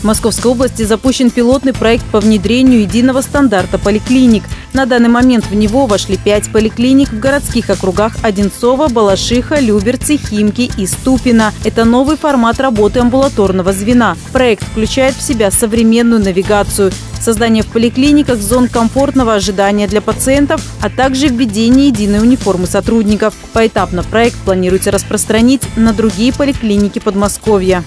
В Московской области запущен пилотный проект по внедрению единого стандарта поликлиник. На данный момент в него вошли пять поликлиник в городских округах Одинцова, Балашиха, Люберцы, Химки и Ступино. Это новый формат работы амбулаторного звена. Проект включает в себя современную навигацию, создание в поликлиниках зон комфортного ожидания для пациентов, а также введение единой униформы сотрудников. Поэтапно проект планируется распространить на другие поликлиники Подмосковья.